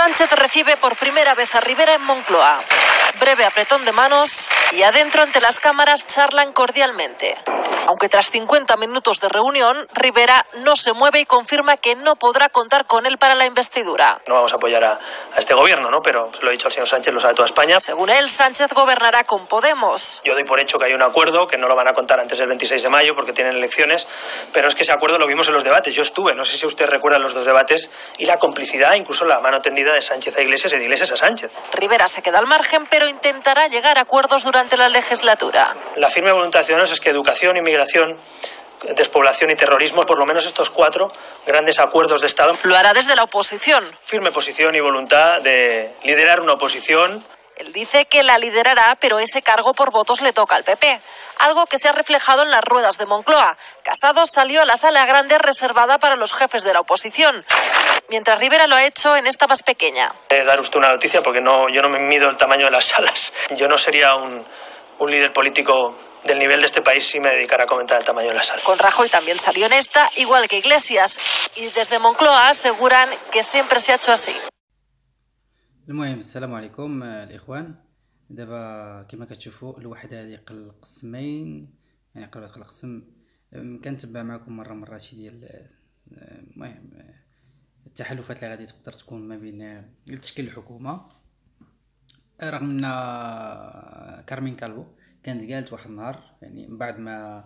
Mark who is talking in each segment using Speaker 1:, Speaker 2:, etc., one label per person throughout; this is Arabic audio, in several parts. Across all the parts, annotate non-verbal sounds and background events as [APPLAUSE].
Speaker 1: Sánchez recibe por primera vez a Rivera en Moncloa. Breve apretón de manos y adentro ante las cámaras charlan cordialmente. Aunque tras 50 minutos de reunión, Rivera no se mueve y confirma que no podrá contar con él para la investidura.
Speaker 2: No vamos a apoyar a, a este gobierno, ¿no? Pero se lo he dicho al señor Sánchez, lo sabe toda España.
Speaker 1: Según él, Sánchez gobernará con Podemos.
Speaker 2: Yo doy por hecho que hay un acuerdo, que no lo van a contar antes del 26 de mayo porque tienen elecciones, pero es que ese acuerdo lo vimos en los debates. Yo estuve, no sé si usted recuerda los dos debates, y la complicidad, incluso la mano tendida de Sánchez a Iglesias y de Iglesias a Sánchez.
Speaker 1: Rivera se queda al margen, pero intentará llegar a acuerdos durante la legislatura.
Speaker 2: La firme voluntad de Ciudadanos es que educación, inmigración, despoblación y terrorismo, por lo menos estos cuatro grandes acuerdos de Estado.
Speaker 1: Lo hará desde la oposición.
Speaker 2: Firme posición y voluntad de liderar una oposición.
Speaker 1: Él dice que la liderará, pero ese cargo por votos le toca al PP, algo que se ha reflejado en las ruedas de Moncloa. Casado salió a la sala grande reservada para los jefes de la oposición, mientras Rivera lo ha hecho en esta más pequeña.
Speaker 2: Eh, dar usted una noticia porque no, yo no me mido el tamaño de las [LAUGHS] salas. Yo no sería un, un líder político del nivel de este país si me dedicara a comentar el tamaño de la sala.
Speaker 1: Con Rajoy también salió en esta, igual que Iglesias, y desde Moncloa aseguran que siempre se ha hecho así.
Speaker 3: المهم السلام عليكم آه، الاخوان دابا كما كتشوفوا الوحده هذه قل قسمين يعني قرب قل قسم كنتبع معكم مره مره شي ديال آه، المهم آه، التحالفات اللي غادي تقدر تكون ما بين آه، تشكيل الحكومة آه، رغم إن كارمين كالفو كانت قالت واحد النهار يعني من بعد ما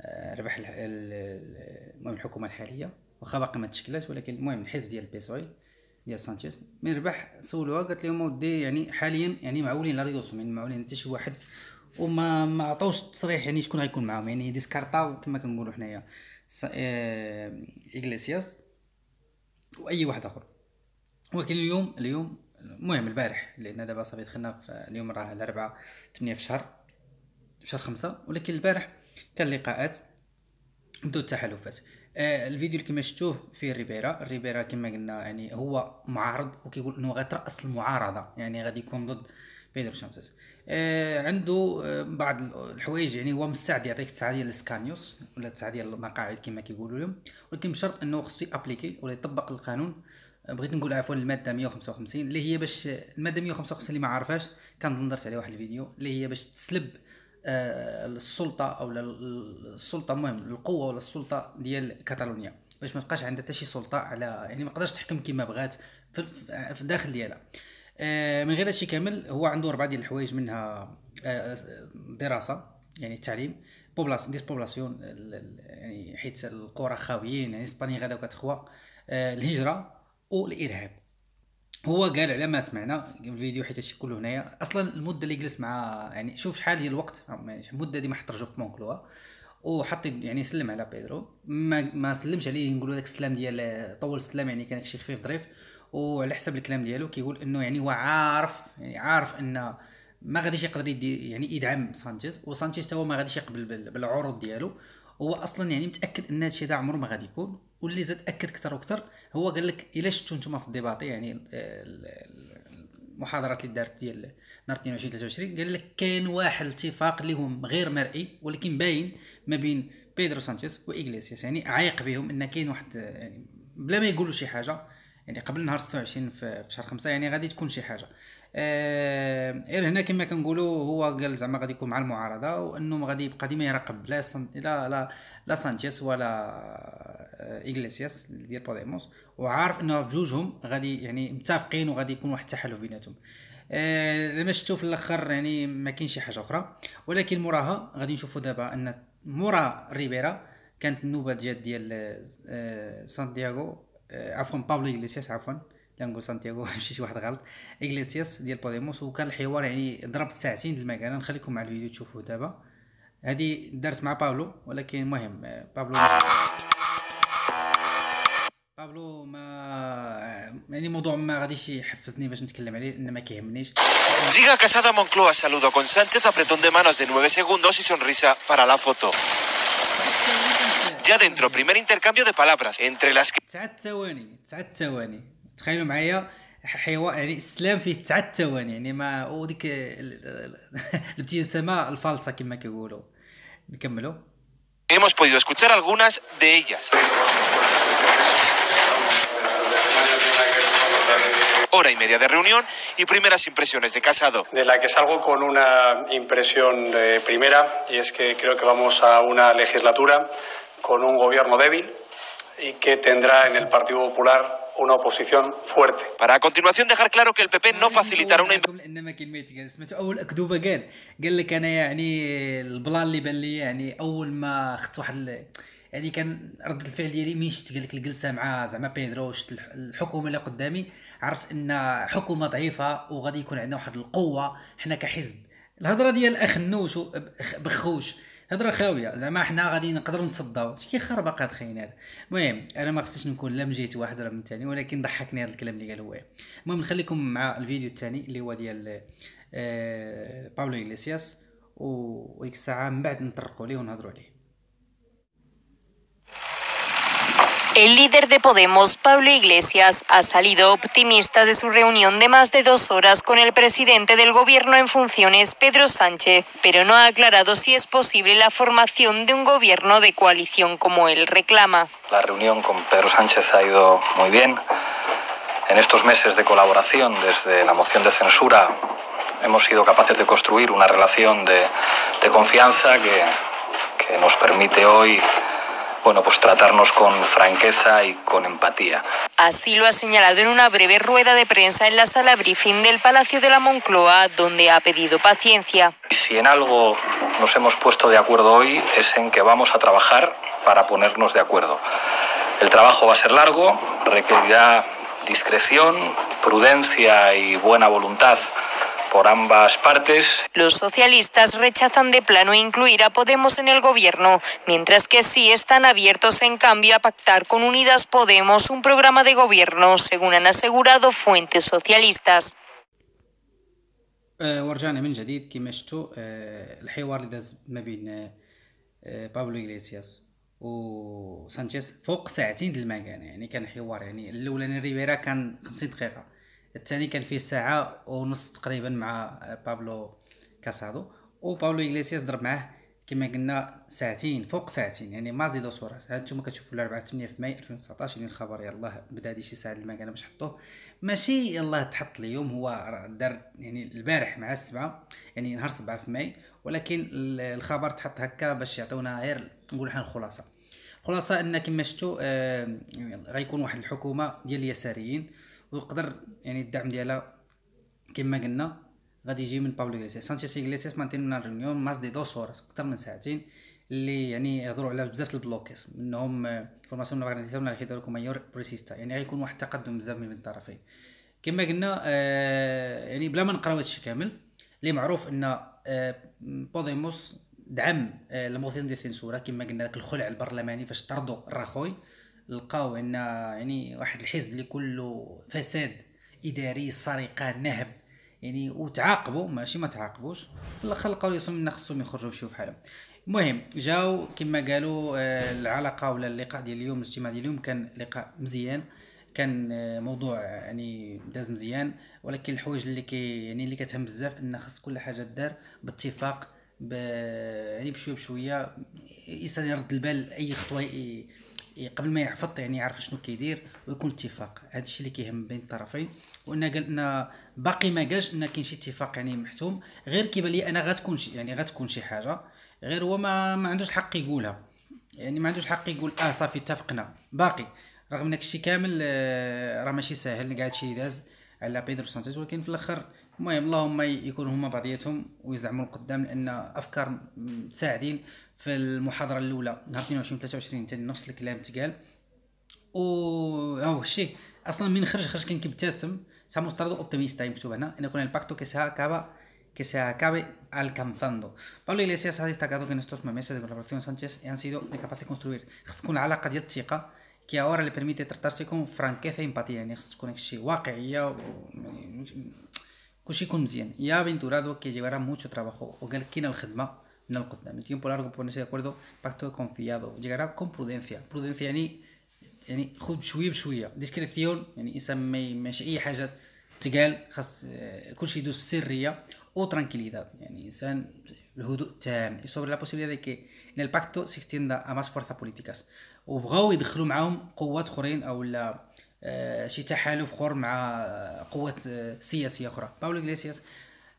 Speaker 3: آه، ربح المهم الحكومة الحالية واخا باقي ما تشكلات ولكن المهم الحزب ديال البيسوي ديال سانشيز من ربح سولوها قالت لهم ودي يعني حاليا يعني معولين لا ريوسهم يعني معولين حتى شي واحد وما ما عطاوش التصريح يعني شكون غيكون معاهم يعني ديسكارطاو كما كنقولوا حنايا آه، إغليسياس وأي واحد آخر. ولكن اليوم اليوم المهم البارح لأن دابا صافي دخلنا في اليوم راه الأربعاء 8 في شهر في شهر خمسة ولكن البارح كان لقاءات بدو التحالفات. آه الفيديو اللي كما شفتوه فيه ريبيرا ريبيرا كما قلنا يعني هو معارض وكيقول إنه غيترأس المعارضة يعني غادي يكون ضد بيدرو سانشيز. آه عنده آه بعض الحوايج يعني هو مستعد يعطيك التسعه ديال ال escaños ولا التسعه ديال المقاعد كما كيقولوا لهم ولكن بشرط إنه خصو ي appliquer ولا يطبق القانون بغيت نقول عفوا المادة 155 اللي هي باش المادة 155 اللي ما عارفاش كنظن درت عليه واحد الفيديو اللي هي باش تسلب آه، السلطة أو السلطة المهم القوة ولا السلطة ديال كاتالونيا. باش ما تبقاش عندها حتى شي سلطة على يعني ما تقدرش تحكم كما بغات في, الداخل ديالها. آه، من غير هادشي كامل هو عنده أربعة ديال الحوايج منها آه، دراسة يعني التعليم بوبلاس ديسبوبلاسيون ال- ال- يعني حيت القرى خاويين يعني إسبانيا غدا وكتخوى آه، الهجرة والارهاب هو قال على ما سمعنا الفيديو حيت هادشي كله هنايا أصلا المدة اللي جلس مع يعني شوف شحال هي الوقت يعني المدة دي ما حترجو في مونكلوا وحط يعني سلم على بيدرو ما ما سلمش عليه نقولوا داك السلام ديال طول السلام يعني كان شي خفيف ظريف وعلى حسب الكلام ديالو كيقول إنه يعني هو عارف يعني عارف إن ما غاديش يقدر يدي يعني يدعم سانشيز وسانشيز تا هو ما غاديش يقبل بال- بالعروض ديالو. هو أصلا يعني متأكد إن هادشي هذا عمره ما غادي يكون واللي زاد أكد أكثر وأكثر هو قال لك إلا شفتوا نتوما في ال debate يعني ال- ال- المحاضرات اللي دارت ديال نهار 22 23 قال لك كاين واحد الاتفاق اللي هو غير مرئي ولكن باين ما بين بيدرو سانشيز وإغليسياس يعني عايق بهم إن كاين واحد يعني بلا ما يقولوا شي حاجة يعني قبل نهار 26 في شهر 5 يعني غادي تكون شي حاجة. غير هنا كما كنقولوا هو قال زعما غادي يكون مع المعارضة وأنه غادي يبقى ديما يراقب لا سان لا لا لا ولا آه، اغليسياس ديال بوديموس وعارف إنه بجوجهم غادي يعني متفقين وغادي يكون واحد التحالف بيناتهم. آه، لما شفتوا في الأخر يعني ما كاين شي حاجة أخرى ولكن موراها غادي نشوفوا دابا أن مورا ريبيرا كانت النوبة ديال ديال آه، سانتياغو آه، عفوا بابلو إغليسياس عفوا. لا نقول سانتياغو [LAUGHS] مشي شي واحد غلط. إغليسياس ديال بوديموس وكان الحوار يعني ضرب ساعتين المكان. نخليكم مع الفيديو تشوفوه دابا. هذه دارت مع بابلو ولكن المهم بابلو بابلو ما يعني موضوع ما غاديش يحفزني باش نتكلم عليه لأن ما كيهمنيش.
Speaker 4: Siga Casada Moncloa saludo con Sánchez, apretón de manos de 9 segundos y sonrisa para la foto. Ya dentro, primer intercambio de palabras, entre las que
Speaker 3: تسعة ثواني تسعة ثواني تخيلوا معايا حيوان يعني السلام فيه تسعة ثواني يعني ما وديك ال- ال- الابتسامة الفالصة كما كيقولوا نكملوا
Speaker 4: hemos podido escuchar algunas de ellas. hora y media de reunión y primeras impresiones de Casado.
Speaker 5: De la que salgo con una impresión de primera y es que creo que vamos a una legislatura con un gobierno débil y que tendrá en el Partido Popular una oposición fuerte.
Speaker 4: Para a continuación dejar claro que el PP no facilitará una
Speaker 3: إنما كلمات قال سمعتو أول أكذوبة قال قال لك أنا يعني البلان اللي بان لي يعني أول ما خدت واحد يعني كان رد الفعل ديالي مين شفت قال لك الجلسة مع زعما بيدرو شفت الح- الحكومة اللي قدامي. عرفت إن حكومة ضعيفة وغادي يكون عندنا واحد القوة حنا كحزب. الهضرة ديال أخ بخ- بخوش. هضرة خاويه زعما حنا غادي نقدروا نتصداو. شكي خربق هاد خاين هذا؟ المهم أنا ما خصنيش نكون لا من جهه واحد ولا من الثاني ولكن ضحكني هذا الكلام اللي قال هو. المهم نخليكم مع الفيديو الثاني اللي هو ديال آه، باولو إغليسياس و- وديك الساعة من بعد نطرقوا ليه ونهضروا عليه.
Speaker 6: El líder de Podemos, Pablo Iglesias, ha salido optimista de su reunión de más de dos horas con el presidente del gobierno en funciones, Pedro Sánchez, pero no ha aclarado si es posible la formación de un gobierno de coalición como él reclama.
Speaker 7: La reunión con Pedro Sánchez ha ido muy bien. En estos meses de colaboración, desde la moción de censura, hemos sido capaces de construir una relación de, confianza que nos permite hoy bueno, pues tratarnos con franqueza y con empatía.
Speaker 6: Así lo ha señalado en una breve rueda de prensa en la sala briefing del Palacio de la Moncloa, donde ha pedido paciencia.
Speaker 7: Si en algo nos hemos puesto de acuerdo hoy es en que vamos a trabajar para ponernos de acuerdo. El trabajo va a ser largo, requerirá discreción, prudencia y buena voluntad por ambas partes.
Speaker 6: Los socialistas rechazan de plano incluir a Podemos en el gobierno, mientras que sí están abiertos en cambio a pactar con Unidas Podemos un programa de gobierno, según han asegurado fuentes socialistas.
Speaker 3: آه، ورجعنا من جديد كما شفتوا آه، الحوار اللي داز ما بين آه، آه، بابلو إغليسياس وسانشيز فوق ساعتين د المكان يعني كان حوار يعني الاولاني ريبيرا كان 50 دقيقه الثاني كان فيه ساعة ونص تقريبا مع بابلو كاسادو. وبابلو إغليسياس ضرب معاه كما قلنا ساعتين فوق ساعتين يعني ما زيدو صورة. هاد نتوما كتشوفوا الاربعاء 8 في ماي 2019 يعني الخبر يلاه بدا هادي شي ساعة المكان باش حطوه. ماشي يلاه تحط اليوم هو دار يعني البارح مع السبعة يعني نهار 7 في ماي. ولكن ال- الخبر تحط هكا باش يعطيونا غير نقول حنا الخلاصة. خلاصة إن كما شفتوا آه، غيكون واحد الحكومة ديال اليساريين ويقدر يعني الدعم ديالها كما قلنا غادي يجي من بابلو إغليسياس. سانشيز إغليسياس mantienen reunión más de dos horas أكثر من ساعتين اللي يعني يهضروا على بزاف د ال bloques منهم formación organización لا كيديروا mayoría progresista. يعني غيكون واحد التقدم بزاف من الطرفين كما قلنا آه، يعني بلا ما نقراو هادشي كامل اللي معروف أن آه، بوديموس دعم آه، ال moción ديال ال censura كما قلنا داك الخلع البرلماني فاش طردوا الراخوي لقاو ان يعني واحد الحزب اللي كله فساد اداري سرقه نهب يعني وتعاقبوا ماشي ما تعاقبوش. في الآخر لقاو راسهم إن خصهم يخرجوا يمشيو بحالهم المهم جاو كما قالوا آه، العلاقة ولا اللقاء ديال اليوم الاجتماع ديال اليوم كان لقاء مزيان كان آه، موضوع يعني داز مزيان. ولكن الحوايج اللي كي يعني اللي كتهم بزاف إن خص كل حاجة دار باتفاق ب يعني بشوية بشوية الانسان يرد البال أي خطوة قبل ما يعفط يعني يعرف شنو كيدير ويكون اتفاق. هذا الشيء اللي كيهم بين الطرفين. وأن قال أن باقي ما قالش أن كاين شي اتفاق يعني محتوم. غير كيبان لي أنا غتكون شي يعني غتكون شي حاجة. غير هو ما ما عندوش الحق يقولها. يعني ما عندوش الحق يقول آه صافي اتفقنا. باقي. رغم ان الشيء كامل آه، راه ماشي ساهل كاع هادشي داز على بيدرو سانشيز ولكن في الأخر المهم اللهم يكونوا هما بعضياتهم ويزعموا القدام لأن أفكار م- تساعدين في المحاضره الاولى نهار 22 23 تاني نفس الكلام تقال و هو الشيء اصلا من خرج خرج كان كيبتسم se ha mostrado optimista y مكتوب هنا ان con el pacto que se acaba que se acabe alcanzando. Pablo Iglesias ha destacado que en estos meses de colaboración Sánchez han sido capaces de construir خص تكون علاقه ديال الثقه que ahora le permite tratarse con franqueza y empatía يعني خص تكون شي واقعيه و... كلشي يكون مزيان يا aventurado que llevará mucho trabajo وقال كاين الخدمه من القدام el tiempo largo ponerse de acuerdo pacto de confiado llegará con prudencia prudencia يعني يعني خذ بشويه بشويه ديسكريسيون يعني انسان ما ي- ماشي اي حاجه تقال خاص آه، كل شيء يدوز سريه او ترانكيليداد يعني انسان الهدوء التام y sobre la posibilidad de que en el pacto se extienda a más fuerzas políticas وبغاو يدخلوا معاهم قوات اخرين او لا شي تحالف اخر مع قوات سياسيه اخرى باولو إغليسياس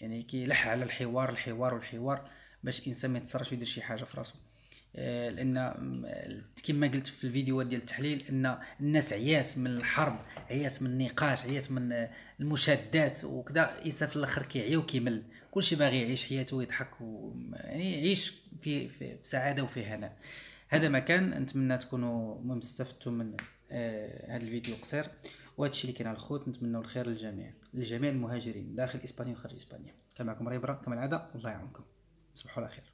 Speaker 3: يعني كيلح على الحوار الحوار والحوار باش الإنسان ما يتسرعش ويدير شي حاجة في راسو. آه، لأن كما قلت في الفيديوهات ديال التحليل أن الناس عيات من الحرب عيات من النقاش عيات من المشادات وكذا الانسان في الآخر كيعيا وكيمل. كلشي باغي يعيش حياته ويضحك و... يعني يعيش في في سعادة وفي هناء هذا ما كان نتمنى تكونوا المهم من آه هذا الفيديو قصير. وهذا الشيء اللي على الخوت نتمنى الخير للجميع. لجميع المهاجرين داخل إسبانيا وخارج إسبانيا. كان معكم ريبرا كما العادة والله يعاونكم. تصبحوا على خير